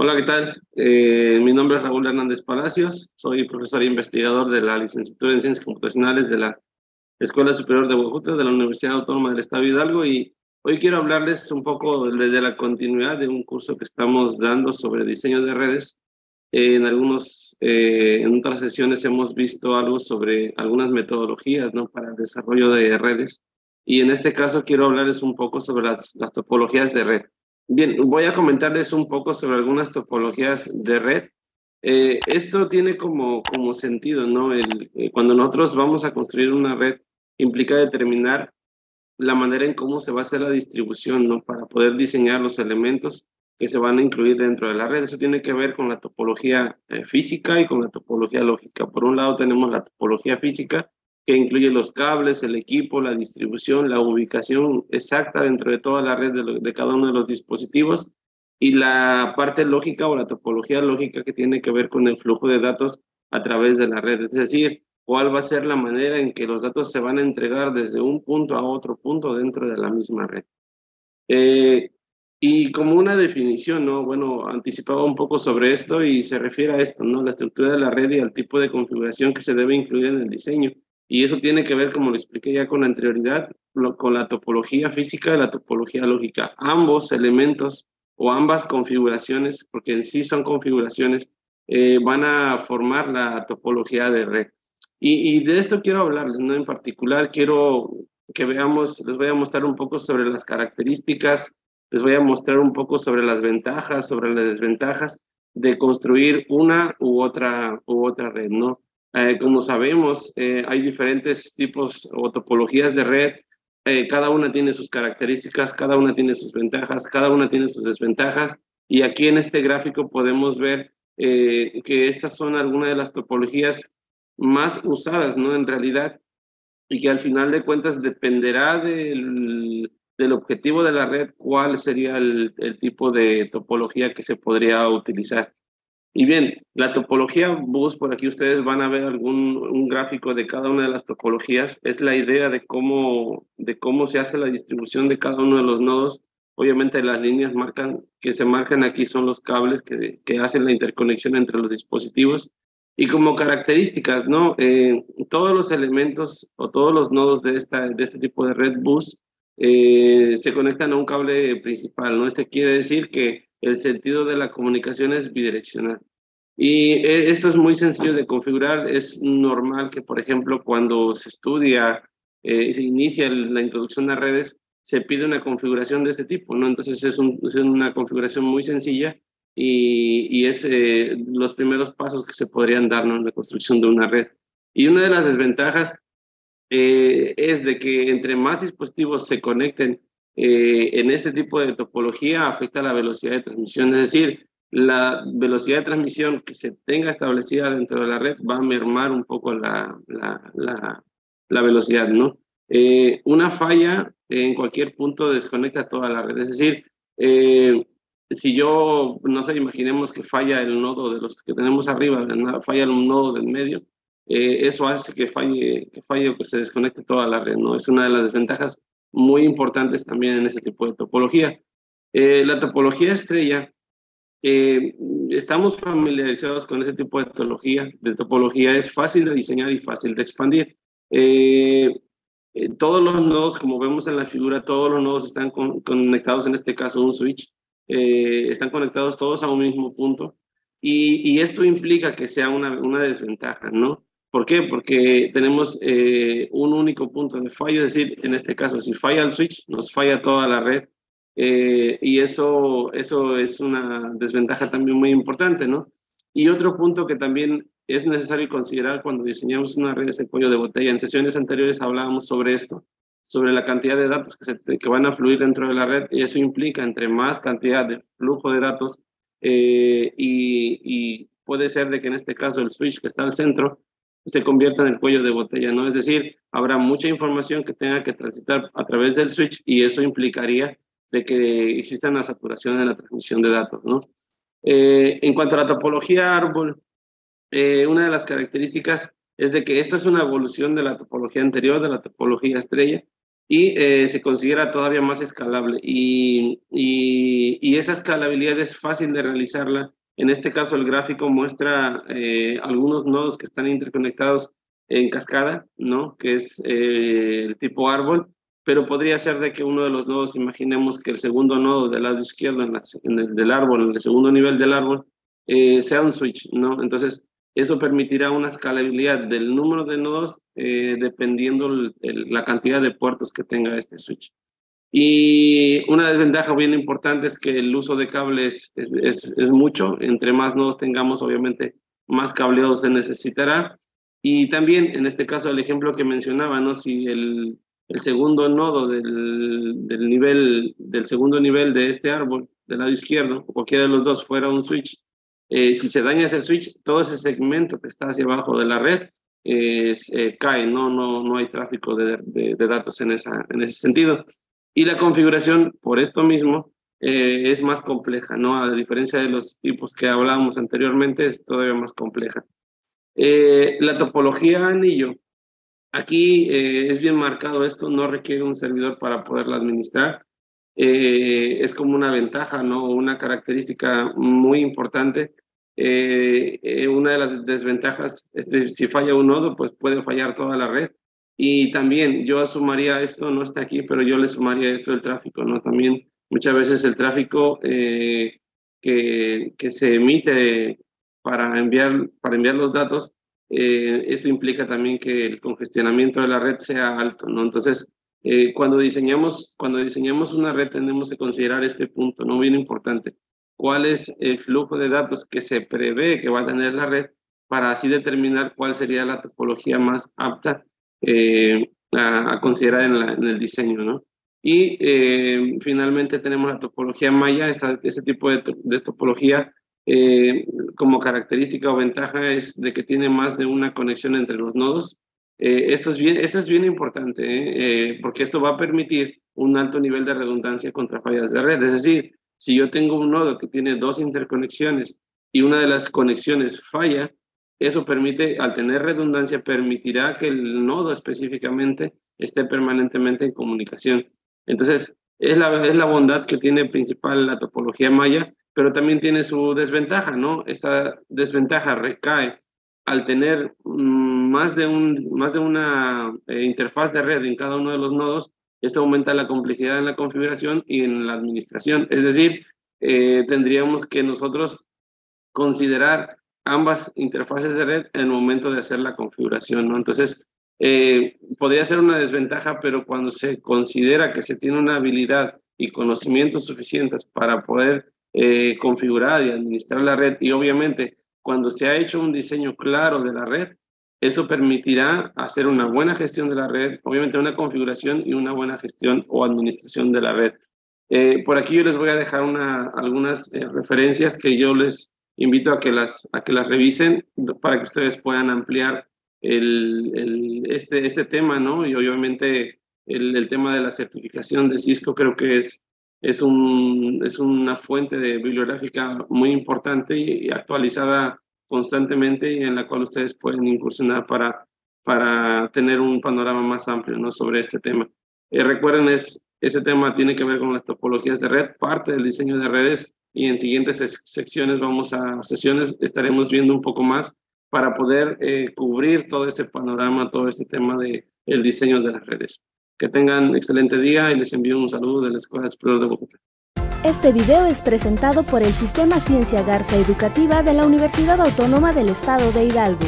Hola, ¿qué tal? Eh, mi nombre es Raúl Hernández Palacios, soy profesor e investigador de la licenciatura en Ciencias Computacionales de la Escuela Superior de Huejutla de la Universidad Autónoma del Estado de Hidalgo y hoy quiero hablarles un poco desde la continuidad de un curso que estamos dando sobre diseño de redes. en, algunos, eh, en otras sesiones hemos visto algo sobre algunas metodologías ¿no? para el desarrollo de redes y en este caso quiero hablarles un poco sobre las, las topologías de red. Bien, voy a comentarles un poco sobre algunas topologías de red. Eh, esto tiene como, como sentido, ¿no? El, eh, cuando nosotros vamos a construir una red, implica determinar la manera en cómo se va a hacer la distribución, ¿no? Para poder diseñar los elementos que se van a incluir dentro de la red. Eso tiene que ver con la topología eh, física y con la topología lógica. Por un lado tenemos la topología física, que incluye los cables, el equipo, la distribución, la ubicación exacta dentro de toda la red de, cada uno de los dispositivos y la parte lógica o la topología lógica que tiene que ver con el flujo de datos a través de la red, es decir, cuál va a ser la manera en que los datos se van a entregar desde un punto a otro punto dentro de la misma red. Eh, y como una definición, ¿no? Bueno, anticipaba un poco sobre esto y se refiere a esto, ¿no? La estructura de la red y al tipo de configuración que se debe incluir en el diseño. Y eso tiene que ver, como lo expliqué ya con anterioridad, con la topología física y la topología lógica. Ambos elementos o ambas configuraciones, porque en sí son configuraciones, eh, van a formar la topología de red. Y, y, de esto quiero hablarles, ¿no? En particular, quiero que veamos, les voy a mostrar un poco sobre las características, les voy a mostrar un poco sobre las ventajas, sobre las desventajas de construir una u otra, u otra red, ¿no? Eh, como sabemos, eh, hay diferentes tipos o topologías de red. Eh, cada una tiene sus características, cada una tiene sus ventajas, cada una tiene sus desventajas. Y aquí en este gráfico podemos ver que estas son algunas de las topologías más usadas, ¿no? En realidad, y que al final de cuentas dependerá del, objetivo de la red cuál sería el tipo de topología que se podría utilizar. Y bien, la topología bus, por aquí ustedes van a ver algún un gráfico de cada una de las topologías. Es la idea de cómo, de cómo se hace la distribución de cada uno de los nodos. Obviamente las líneas marcan, que se marcan aquí son los cables que, que hacen la interconexión entre los dispositivos. Y como características, ¿no? Eh, todos los elementos o todos los nodos de, esta, de este tipo de red bus eh, se conectan a un cable principal, ¿no? Este quiere decir que el sentido de la comunicación es bidireccional. Y eh, esto es muy sencillo de configurar. Es normal que, por ejemplo, cuando se estudia, eh, se inicia la introducción a redes, se pide una configuración de este tipo, ¿no? Entonces es, una configuración muy sencilla y, es eh, los primeros pasos que se podrían dar en la construcción de una red. Y una de las desventajas es de que entre más dispositivos se conecten eh, en este tipo de topología afecta la velocidad de transmisión, es decir, la velocidad de transmisión que se tenga establecida dentro de la red va a mermar un poco la, la, velocidad, ¿no? Eh, una falla en cualquier punto desconecta toda la red, es decir, eh, si yo, no sé, imaginemos que falla el nodo de los que tenemos arriba, falla el nodo del medio, eso hace que falle, que falle o que se desconecte toda la red, ¿no? Es una de las desventajas muy importantes también en ese tipo de topología. Eh, la topología estrella, eh, estamos familiarizados con ese tipo de topología, de topología, es fácil de diseñar y fácil de expandir. Eh, todos los nodos, como vemos en la figura, todos los nodos están conectados, en este caso un switch, están conectados todos a un mismo punto. Y, y esto implica que sea una, una desventaja, ¿no? ¿Por qué? Porque tenemos eh, un único punto de fallo, es decir, en este caso, si falla el switch, nos falla toda la red. Eh, y eso, eso es una desventaja también muy importante, ¿no? Y otro punto que también es necesario considerar cuando diseñamos una red de cuello de botella. En sesiones anteriores hablábamos sobre esto, sobre la cantidad de datos que, se, que van a fluir dentro de la red, y eso implica entre más cantidad de flujo de datos, eh, y, y puede ser de que en este caso el switch que está al centro se convierta en el cuello de botella, ¿no? Es decir, habrá mucha información que tenga que transitar a través del switch y eso implicaría de que exista una saturación en la transmisión de datos, ¿no? Eh, en cuanto a la topología árbol, eh, una de las características es de que esta es una evolución de la topología anterior, de la topología estrella, y eh, se considera todavía más escalable. Y, y, esa escalabilidad es fácil de realizarla. En este caso, el gráfico muestra eh, algunos nodos que están interconectados en cascada, ¿no? que es eh, el tipo árbol, pero podría ser de que uno de los nodos, imaginemos que el segundo nodo del lado izquierdo del árbol, en el segundo nivel del árbol, sea un switch, ¿no? Entonces, eso permitirá una escalabilidad del número de nodos eh, dependiendo la cantidad de puertos que tenga este switch. Y una desventaja bien importante es que el uso de cables es, mucho. Entre más nodos tengamos, obviamente, más cableado se necesitará. Y también, en este caso, el ejemplo que mencionaba, ¿no? Si el, segundo nodo del, nivel, del segundo nivel de este árbol, del lado izquierdo, o cualquiera de los dos fuera un switch, eh, si se daña ese switch, todo ese segmento que está hacia abajo de la red eh, cae, ¿no? No, no hay tráfico de, datos en ese sentido. Y la configuración, por esto mismo, eh, es más compleja, ¿no? A diferencia de los tipos que hablábamos anteriormente, es todavía más compleja. la topología anillo, aquí es bien marcado esto, no requiere un servidor para poderla administrar. Eh, es como una ventaja, ¿no? Una característica muy importante. Eh, eh, una de las desventajas es que si falla un nodo, pues puede fallar toda la red. Y también yo sumaría esto, no está aquí, pero yo le sumaría esto el tráfico, ¿no? También muchas veces el tráfico que, que se emite para enviar, para enviar los datos, eso implica también que el congestionamiento de la red sea alto, ¿no? Entonces, eh, cuando, diseñamos, cuando diseñamos una red tenemos que considerar este punto, no bien importante. ¿Cuál es el flujo de datos que se prevé que va a tener la red para así determinar cuál sería la topología más apta eh, a, considerar en, el diseño, ¿no? Y eh, finalmente tenemos la topología Maya, esta, ese tipo de, topología como característica o ventaja es de que tiene más de una conexión entre los nodos eh, esto, es bien, esto es bien importante ¿eh? Eh, porque esto va a permitir un alto nivel de redundancia contra fallas de red. Es decir, si yo tengo un nodo que tiene dos interconexiones y una de las conexiones falla, eso permite, al tener redundancia, permitirá que el nodo específicamente esté permanentemente en comunicación. Entonces, es la, es la bondad que tiene principal la topología Maya, pero también tiene su desventaja, ¿no? Esta desventaja recae al tener mm, más de, un, más de una eh, interfaz de red en cada uno de los nodos, eso aumenta la complejidad en la configuración y en la administración. Es decir, eh, tendríamos que nosotros considerar ambas interfaces de red en el momento de hacer la configuración, ¿no? Entonces, eh, podría ser una desventaja, pero cuando se considera que se tiene una habilidad y conocimientos suficientes para poder configurar y administrar la red y obviamente cuando se ha hecho un diseño claro de la red, eso permitirá hacer una buena gestión de la red, obviamente una configuración y una buena gestión o administración de la red. Eh, por aquí yo les voy a dejar una, algunas eh, referencias que yo les invito a que las, a que las revisen para que ustedes puedan ampliar el, el, este, este tema, ¿no? Y obviamente el, tema de la certificación de Cisco creo que es es, un, es una fuente de bibliográfica muy importante y, actualizada constantemente y en la cual ustedes pueden incursionar para, para tener un panorama más amplio ¿no? sobre este tema. Eh, recuerden, es, ese tema tiene que ver con las topologías de red, parte del diseño de redes y en siguientes secciones vamos a sesiones, estaremos viendo un poco más para poder eh, cubrir todo este panorama, todo este tema de el diseño de las redes. Que tengan excelente día y les envío un saludo de la Escuela Superior de Bogotá. Este video es presentado por el Sistema Ciencia Garza Educativa de la Universidad Autónoma del Estado de Hidalgo.